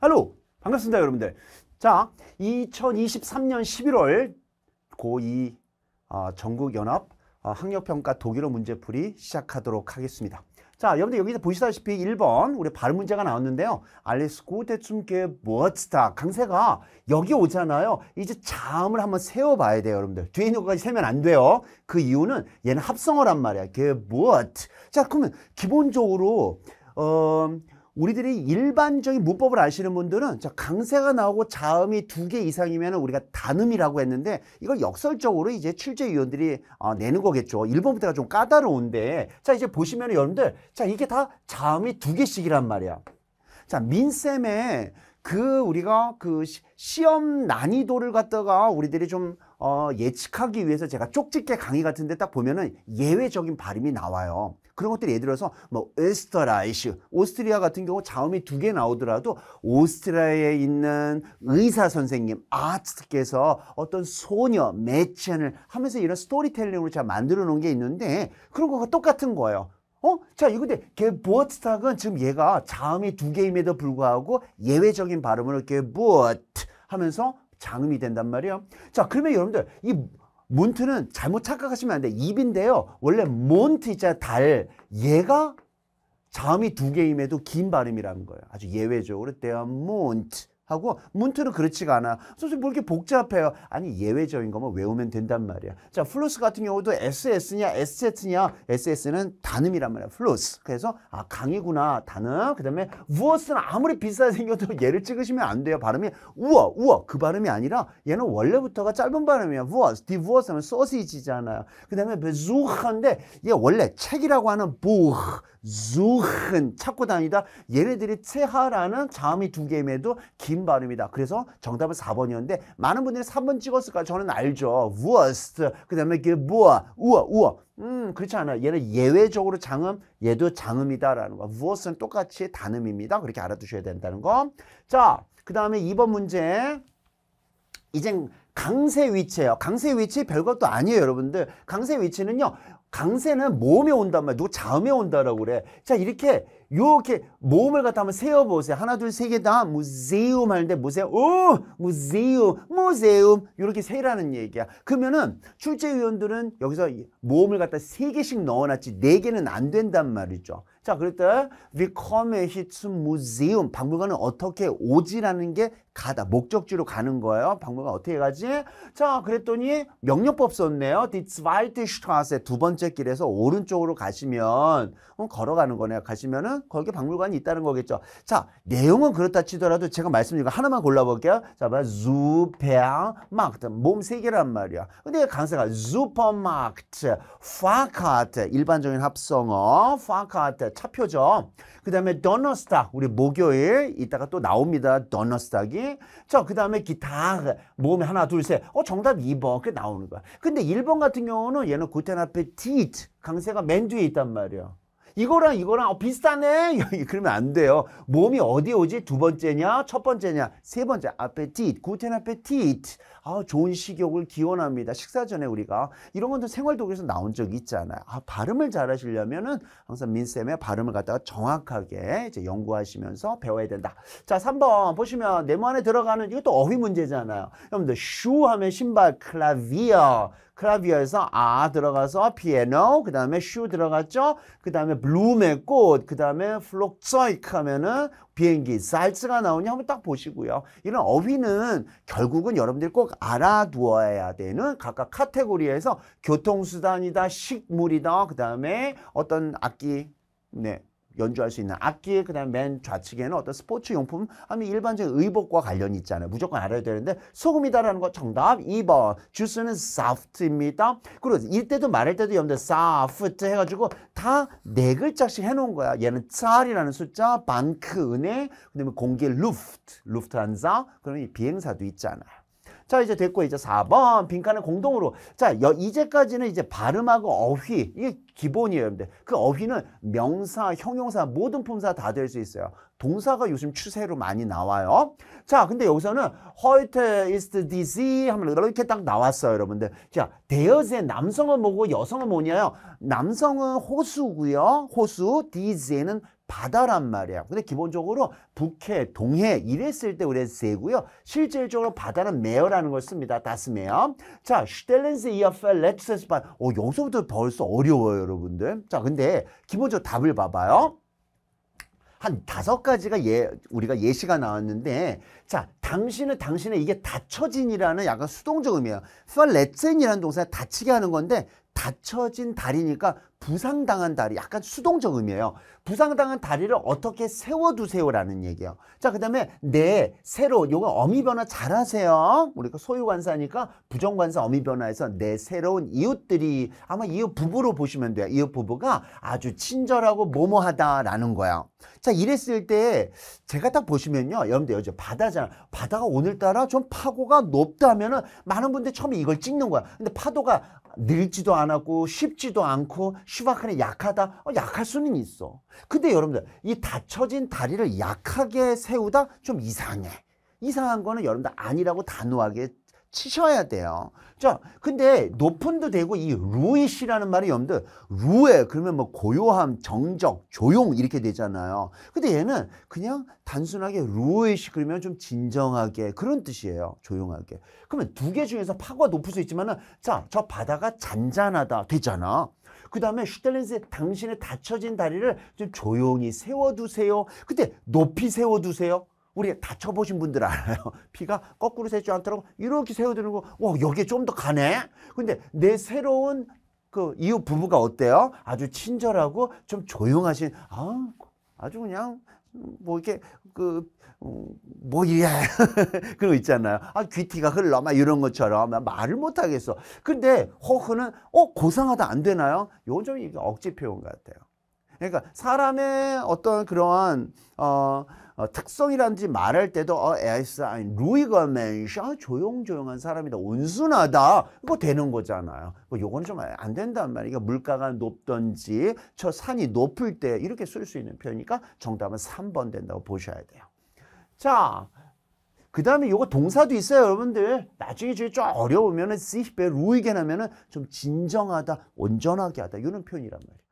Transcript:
할로 반갑습니다 여러분들. 자 2023년 11월 고2 어, 전국연합 어, 학력평가 독일어 문제풀이 시작하도록 하겠습니다. 자 여러분들 여기서 보시다시피 1번 우리 발음 문제가 나왔는데요. 알리스 고대춤게 뭐스타 강세가 여기 오잖아요. 이제 자음을 한번 세워봐야 돼요 여러분들. 뒤에 있는 것까지 세면 안 돼요. 그 이유는 얘는 합성어란 말이야. 게 무엇? 자 그러면 기본적으로 어 우리들이 일반적인 문법을 아시는 분들은 자 강세가 나오고 자음이 두 개 이상이면 우리가 단음이라고 했는데 이걸 역설적으로 이제 출제위원들이 어, 내는 거겠죠. 1번부터가 좀 까다로운데 자 이제 보시면 여러분들 자 이게 다 자음이 두 개씩이란 말이야. 자 민쌤의 그 우리가 그 시험 난이도를 갖다가 우리들이 좀 어, 예측하기 위해서 제가 쪽집게 강의 같은데 딱 보면은 예외적인 발음이 나와요. 그런 것들이 예를 들어서 뭐 에스터라이시 오스트리아 같은 경우 자음이 두 개 나오더라도 오스트리아에 있는 의사 선생님 아트께서 어떤 소녀 매첸을 하면서 이런 스토리텔링으로 잘 만들어 놓은 게 있는데 그런 거가 똑같은 거예요. 어? 자, 이거 근데 게보어트탁은 지금 얘가 자음이 두 개임에도 불구하고 예외적인 발음으로 게보어트 하면서 장음이 된단 말이에요. 자, 그러면 여러분들 이 몬트는 잘못 착각하시면 안 돼. 입인데요. 원래 몬트 있잖아, 달. 얘가 자음이 두 개임에도 긴 발음이라는 거예요. 아주 예외적으로 der Mond. 하고 Mund는 그렇지가 않아. 선생님 뭐 이렇게 복잡해요. 아니 예외적인 거면 외우면 된단 말이야. 자 Fluss 같은 경우도 SS냐 SZ냐 SS는 단음이란 말이야. Fluss. 그래서 아 강이구나 단음. 그 다음에 우어스는 아무리 비슷하게 생겨도 얘를 찍으시면 안 돼요. 발음이 우어 우어 그 발음이 아니라 얘는 원래부터가 짧은 발음이야. Wurst die Wurst 하면 소시지잖아요. 그 다음에 besuchen인데 얘 원래 책이라고 하는 부흐 zuchen 찾고 다니다 얘네들이 체하라는 자음이 두 개임에도 긴 발음이다. 그래서 정답은 4번이었는데 많은 분들이 3번 찍었을까 저는 알죠. wurst 그 다음에 그 뭐야 우어 우어 음 그렇지 않아요. 얘는 예외적으로 장음 얘도 장음이다라는 거. wurst는 똑같이 단음입니다. 그렇게 알아두셔야 된다는 거. 자 그 다음에 2번 문제 이젠 강세 위치예요. 강세 위치 별것도 아니에요, 여러분들. 강세 위치는요. 강세는 모음에 온단 말이야. 누구 자음에 온다라고 그래. 자, 이렇게 요렇게 모음을 갖다 한번 세어 보세요. 하나, 둘, 세 개 다 무세움 하는데 무세움, 오! 무세움, 무세움. 이렇게 세라는 얘기야. 그러면은 출제 위원들은 여기서 모음을 갖다 세 개씩 넣어 놨지 네 개는 안 된단 말이죠. 자, 때 we come here museum. 박물관은 어떻게 오지라는 게 가다. 목적지로 가는 거예요. 박물관 어떻게 가지? 자, 그랬더니 명령법 썼네요. Die zweite Straße. 두 번째 길에서 오른쪽으로 가시면 어, 걸어가는 거네요. 가시면은 거기 박물관이 있다는 거겠죠. 자, 내용은 그렇다 치더라도 제가 말씀드린 거 하나만 골라볼게요. 자, 봐. Supermarkt. 몸세 개란 말이야. 근데 강사가 Supermarkt, Fahrkarte. 일반적인 합성어. Fahrkarte. 차표죠. 그 다음에 Donnerstag. 우리 목요일. 이따가 또 나옵니다. Donnerstag이. 자, 그 다음에 기타. 몸에 하나, 둘, 셋. 어, 정답 2번. 그게 나오는 거야. 근데 1번 같은 경우는 얘는 구텐 앞에 tit. 강세가 맨 뒤에 있단 말이야. 이거랑 이거랑 어, 비슷하네. 그러면 안 돼요. 몸이 어디 오지? 두 번째냐? 첫 번째냐? 세 번째. 아페티트 구텐 아페티트 아 좋은 식욕을 기원합니다. 식사 전에 우리가. 이런 건도 생활독에서 나온 적이 있잖아요. 아 발음을 잘 하시려면은 항상 민쌤의 발음을 갖다가 정확하게 이제 연구하시면서 배워야 된다. 자 3번 보시면 네모 안에 들어가는 이것도 어휘 문제잖아요. 여러분들 Schuh 하면 신발 Klavier Klavier에서 a 들어가서 피아노 그 다음에 Schuh 들어갔죠. 그 다음에 Blume 꽃 그 다음에 Flugzeug 하면은 비행기 Salz가 나오냐 한번 딱 보시고요. 이런 어휘는 결국은 여러분들이 꼭 알아두어야 되는 각각 카테고리에서 교통수단이다 식물이다 그 다음에 어떤 악기 네 연주할 수 있는 악기, 그 다음에 맨 좌측에는 어떤 스포츠 용품, 하면 일반적인 의복과 관련이 있잖아요. 무조건 알아야 되는데 소금이다라는 거 정답 2번. 주스는 Saft입니다. 그리고 이때도 말할 때도 여러분들 Saft 해가지고 다 네 글자씩 해놓은 거야. 얘는 Zahl이라는 숫자, Bank, 은행, 그 다음에 공기 Luft, Lufthansa, 그러면 이 비행사도 있잖아요. 자 이제 됐고 이제 4번 빈칸을 공동으로. 자 여, 이제까지는 이제 발음하고 어휘 이게 기본이에요 여러분들. 그 어휘는 명사 형용사 모든 품사 다 될 수 있어요. 동사가 요즘 추세로 많이 나와요. 자 근데 여기서는 heute ist diese 하면 이렇게 딱 나왔어요 여러분들. 자 대여세 남성은 뭐고 여성은 뭐냐요? 남성은 호수고요. 호수 디제는 바다란 말이야. 근데 기본적으로 북해, 동해 이랬을 때 우리가 세고요. 실질적으로 바다는 메어라는 걸 씁니다. 다스 메어. 자, 스텔렌스 이어펠 레츠스 바. 어, 여기서부터 벌써 어려워요, 여러분들. 자, 근데 기본적으로 답을 봐봐요. 한 다섯 가지가 예, 우리가 예시가 나왔는데, 자, 당신은 당신의 이게 닫혀진이라는 약간 수동적 의미예요. falletzen이라는 동사에 닫히게 하는 건데, 닫혀진 다리니까 부상당한 다리, 약간 수동적 의미예요. 부상당한 다리를 어떻게 세워두세요라는 얘기예요. 자, 그 다음에 내 새로, 요거 어미 변화 잘하세요. 우리가 소유관사니까 부정관사 어미 변화에서 내 새로운 이웃들이 아마 이웃 부부로 보시면 돼요. 이웃 부부가 아주 친절하고 모모하다라는 거예요. 자, 이랬을 때 제가 딱 보시면요. 여러분들 여기 바다잖아. 바다가 오늘따라 좀 파고가 높다면은 많은 분들이 처음에 이걸 찍는 거야. 근데 파도가 늘지도 않 았고 쉽지도 않고 슈바칸이 약하다. 어, 약할 수는 있어. 근데 여러분들 이 닫혀진 다리를 약하게 세우다 좀 이상해. 이상한 거는 여러분들 아니라고 단호하게 치셔야 돼요. 자, 근데 높은도 되고 이 루이시라는 말이 여러분들 루에 그러면 뭐 고요함, 정적, 조용 이렇게 되잖아요. 근데 얘는 그냥 단순하게 루이시 그러면 좀 진정하게 그런 뜻이에요. 조용하게. 그러면 두 개 중에서 파고가 높을 수 있지만은 자, 저 바다가 잔잔하다 되잖아. 그 다음에 슈텔렌스 당신의 닫혀진 다리를 좀 조용히 세워두세요. 근데 높이 세워두세요. 우리 다쳐보신 분들 알아요. 피가 거꾸로 새지 않도록 이렇게 세워두는 거, 와, 여기에 좀 더 가네? 근데 내 새로운 그 이웃 부부가 어때요? 아주 친절하고 좀 조용하신, 아, 아주 그냥 뭐 이렇게 그, 음, 뭐 이래. 그런 거 있잖아요. 아, 귀티가 흘러. 막 이런 것처럼 말을 못 하겠어. 근데 허흐는, 어, 고상하다 안 되나요? 요건 좀 억지 표현 같아요. 그러니까 사람의 어떤 그러한, 어, 어, 특성이란지 말할 때도 어, 에이스 아니 루이거 맨시 아, 조용조용한 사람이다 온순하다 이거 되는 거잖아요. 뭐 요거는 좀 안 된단 말이에요. 물가가 높던지 저 산이 높을 때 이렇게 쓸 수 있는 표현이니까 정답은 3번 된다고 보셔야 돼요. 자, 그 다음에 요거 동사도 있어요, 여러분들. 나중에 좀 어려우면은 시베 루이게 하면 은 좀 진정하다, 온전하게 하다 이런 표현이란 말이에요.